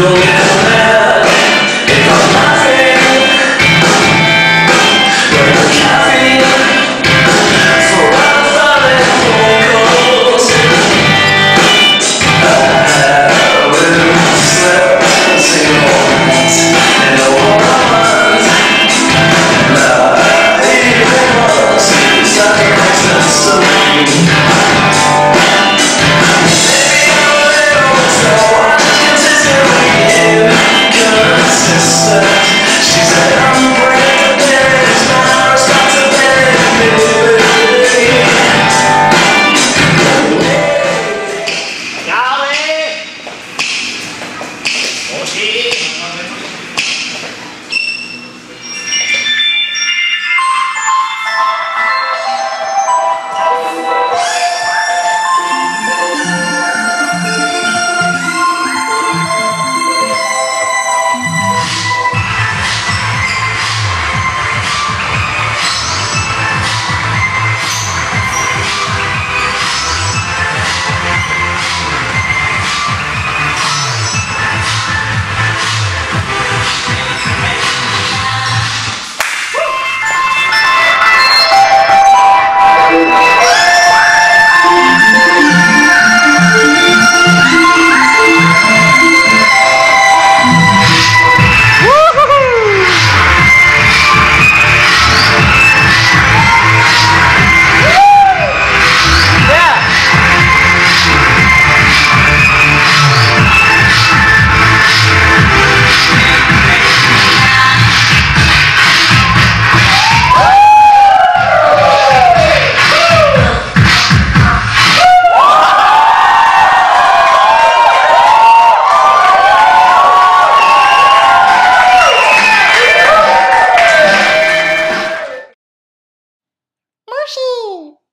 Moshi! Woo!